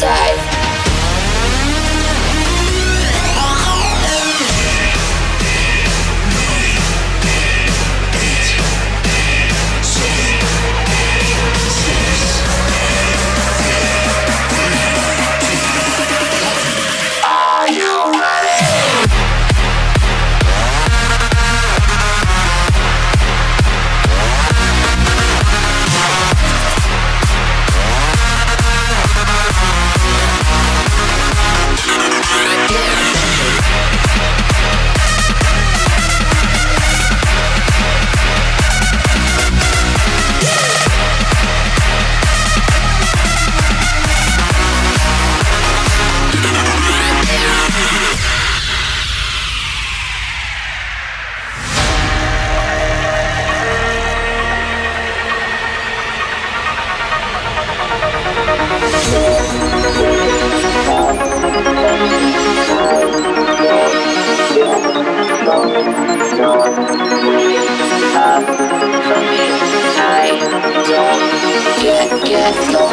to Gracias.